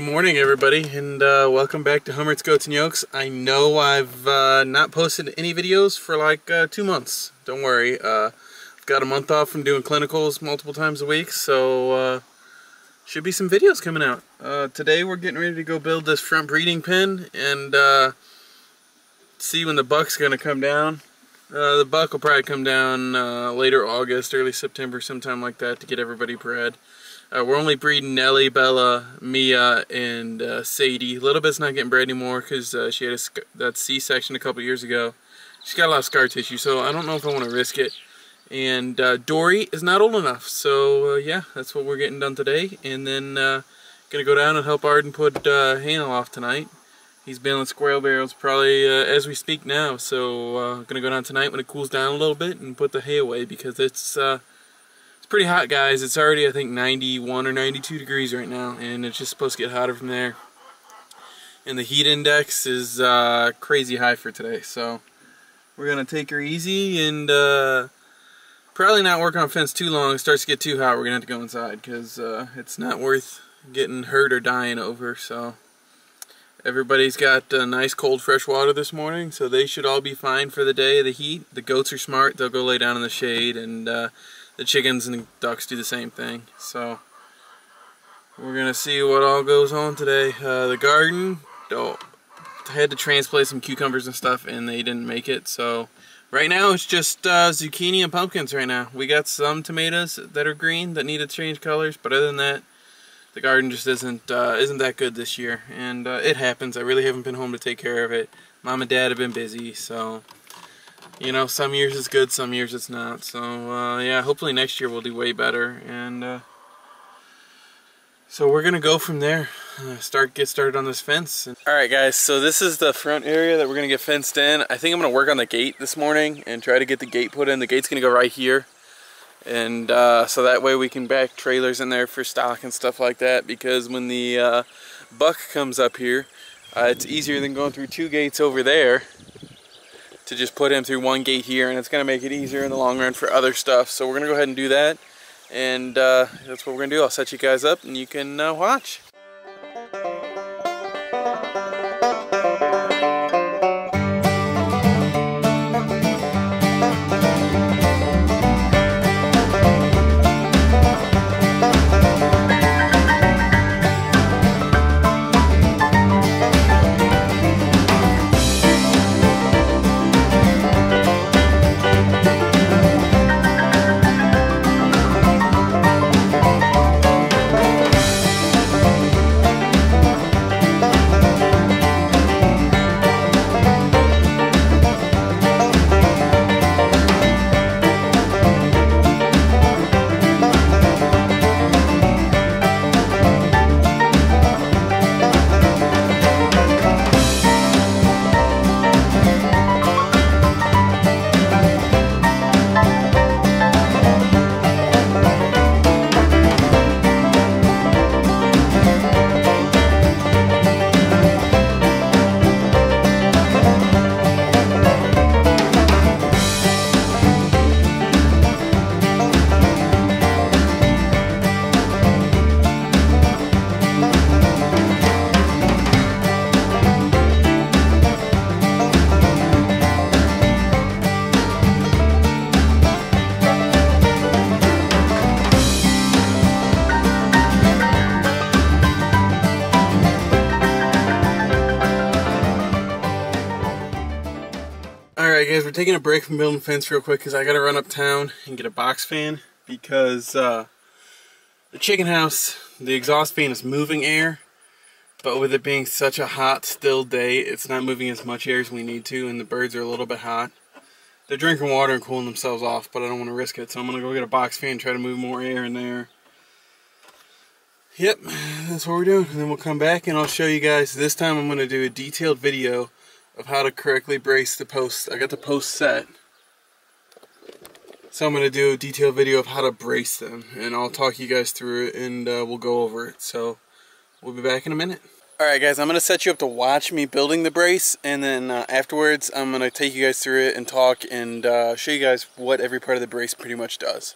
morning everybody and uh, welcome back to Hummert's Goats and Yolks. I know I've uh, not posted any videos for like uh, two months. Don't worry. Uh, I've got a month off from doing clinicals multiple times a week so uh, should be some videos coming out. Uh, today we're getting ready to go build this front breeding pen and see when the buck's going to come down. The buck will probably come down later August, early September, sometime like that to get everybody bred. Uh, we're only breeding Nellie, Bella, Mia, and uh, Sadie. Little Bit's not getting bred anymore because uh, she had a that C-section a couple years ago. She's got a lot of scar tissue, so I don't know if I want to risk it. And uh, Dory is not old enough, so uh, yeah, that's what we're getting done today. And then uh, gonna go down and help Arden put uh, Hanel off tonight. He's baling squirrel barrels probably as we speak now, so gonna go down tonight when it cools down a little bit and put the hay away because it's it's pretty hot, guys. It's already, I think, 91 or 92 degrees right now, and it's just supposed to get hotter from there. And the heat index is uh, crazy high for today, so we're to take her easy and uh, probably not work on fence too long. It starts to get too hot, we're to have to go inside because uh, it's not worth getting hurt or dying over, so... Everybody's got nice cold fresh water this morning, so they should all be fine for the day of the heat. The goats are smart, they'll go lay down in the shade, and uh, the chickens and the ducks do the same thing. So we're gonna see what all goes on today. Uh, the garden, oh, I had to transplant some cucumbers and stuff, and they didn't make it. So right now it's just uh, zucchini and pumpkins. Right now we got some tomatoes that are green that need to change colors, but other than that, the garden just isn't uh, isn't that good this year, and uh, it happens. I really haven't been home to take care of it. Mom and Dad have been busy, so you know, some years it's good, some years it's not. So, uh, yeah, hopefully next year we'll do way better. And uh, so we're to go from there. Uh, start Get started on this fence. Alright guys, so this is the front area that we're to get fenced in. I think I'm to work on the gate this morning and try to get the gate put in. The gate's to go right here. And uh, so that way we can back trailers in there for stock and stuff like that. Because when the uh, buck comes up here, uh, it's easier than going through two gates over there to just put him through one gate here and it's going to make it easier in the long run for other stuff. So we're going to go ahead and do that and uh, that's what we're going to do. I'll set you guys up and you can uh, watch. Guys, we're taking a break from building fence real quick because I gotta run uptown and get a box fan because uh, the chicken house, the exhaust fan is moving air but with it being such a hot still day, it's not moving as much air as we need to and the birds are a little bit hot. They're drinking water and cooling themselves off but I don't want to risk it so I'm gonna go get a box fan try to move more air in there. Yep, that's what we're doing and then we'll come back and I'll show you guys. This time I'm gonna do a detailed video of how to correctly brace the posts. I got the post set. So I'm going to do a detailed video of how to brace them. And I'll talk you guys through it and uh, we'll go over it. So we'll be back in a minute. Alright guys, I'm going to set you up to watch me building the brace. And then uh, afterwards, I'm going to take you guys through it and talk and uh, show you guys what every part of the brace pretty much does.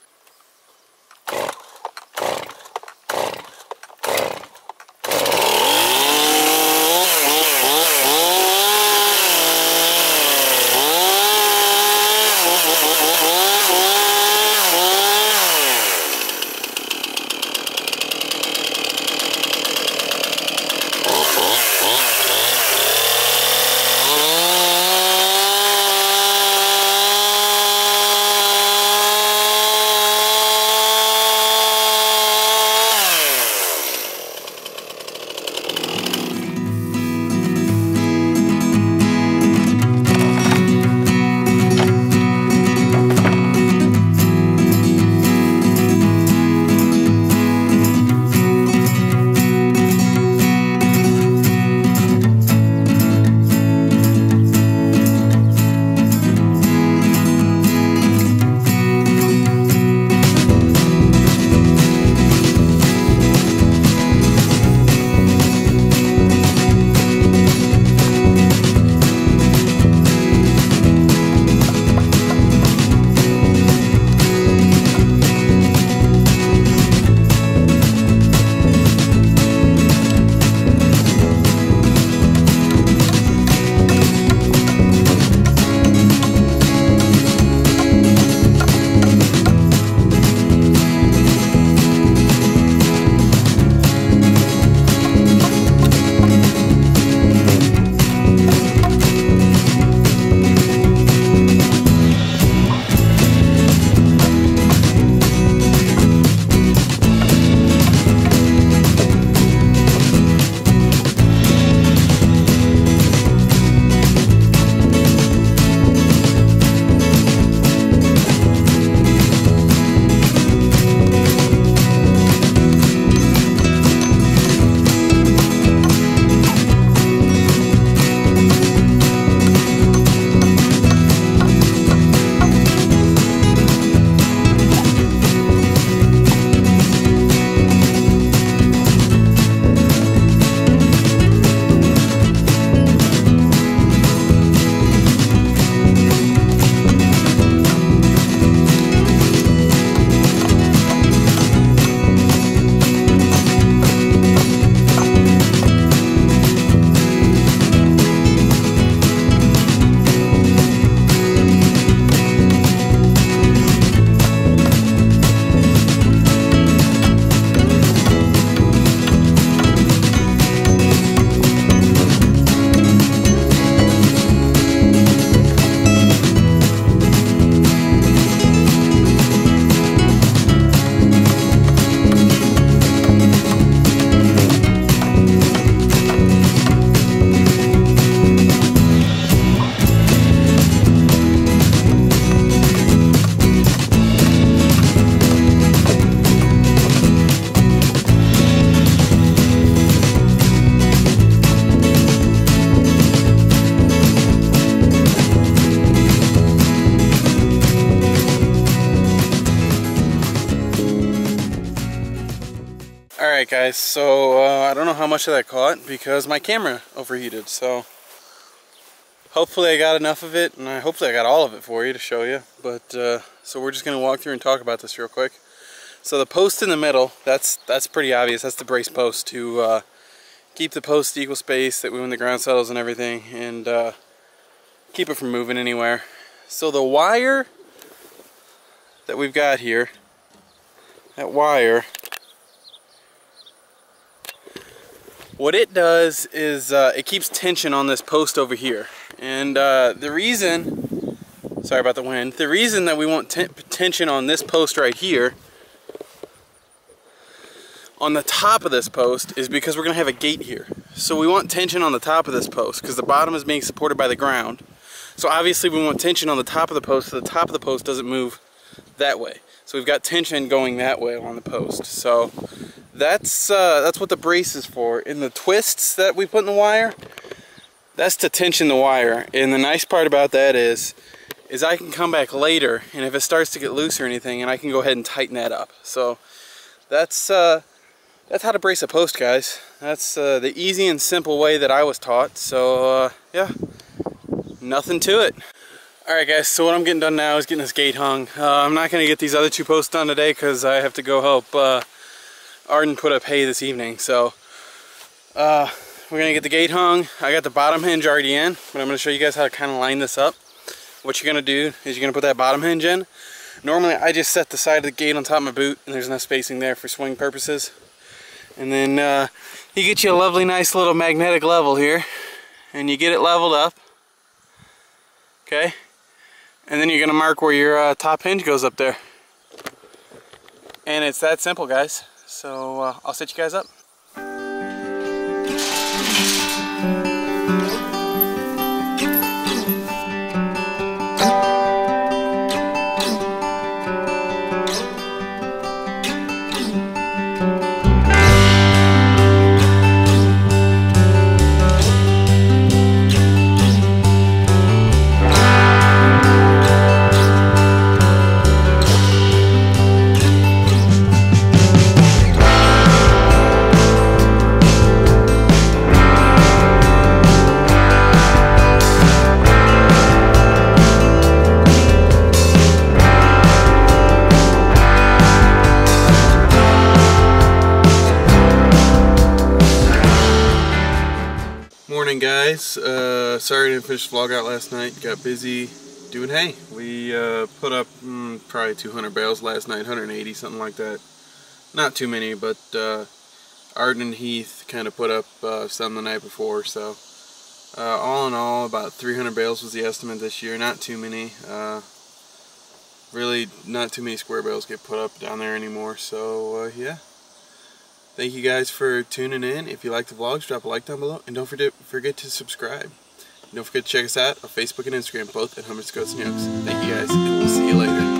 Alright guys, so uh, I don't know how much of that caught because my camera overheated, so hopefully I got enough of it, and I, hopefully I got all of it for you to show you, but uh, so we're just going to walk through and talk about this real quick. So the post in the middle, that's that's pretty obvious, that's the brace post to uh, keep the post equal space that we when the ground settles and everything, and uh, keep it from moving anywhere. So the wire that we've got here, that wire What it does is uh, it keeps tension on this post over here. And uh, the reason, sorry about the wind, the reason that we want tension on this post right here, on the top of this post, is because we're going to have a gate here. So we want tension on the top of this post because the bottom is being supported by the ground. So obviously we want tension on the top of the post so the top of the post doesn't move that way. So we've got tension going that way along the post. So that's uh, that's what the brace is for. In the twists that we put in the wire, that's to tension the wire. And the nice part about that is, is I can come back later, and if it starts to get loose or anything, and I can go ahead and tighten that up. So that's uh, that's how to brace a post, guys. That's uh, the easy and simple way that I was taught. So uh, yeah, nothing to it. Alright guys, so what I'm getting done now is getting this gate hung. Uh, I'm not going to get these other two posts done today because I have to go help uh, Arden put up hay this evening. So uh, we're gonna get the gate hung. I got the bottom hinge already in, but I'm gonna show you guys how to kind of line this up what you're gonna do is you're gonna put that bottom hinge in. Normally I just set the side of the gate on top of my boot and there's enough spacing there for swing purposes. And then uh, you get you a lovely nice little magnetic level here and you get it leveled up. Okay? And then you're gonna mark where your uh, top hinge goes up there. And it's that simple guys. So uh, I'll set you guys up. Morning guys, uh, sorry I didn't finish the vlog out last night, got busy doing hay. We uh, put up mm, probably 200 bales last night, 180 something like that. Not too many, but uh, Arden Heath kind of put up uh, some the night before, so uh, all in all about 300 bales was the estimate this year, not too many. Uh, really not too many square bales get put up down there anymore, so yeah. Thank you guys for tuning in. If you like the vlogs, drop a like down below. And don't forget, forget to subscribe. don't forget to check us out on Facebook and Instagram, both at Hummerts Goats and Yolks. Thank you guys, and we'll see you later.